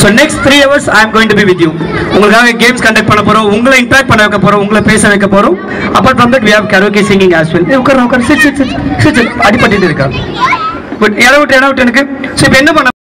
So next three hours I am going to be with you உங்களுக்காக games conduct பண்ண போறோம் உங்களை interact பண்ண வைக்க போறோம் உங்களை பேச வைக்க போறோம். Apart from that we have karaoke singing as well உட்கார உட்கார். சிட் சிட் சிட் சிட் அடிப்பட்டு இருக்கா? பட் இடம் விட்டு இடம் விட்டு எனக்கு. ஸோ இப்போ என்ன பண்ண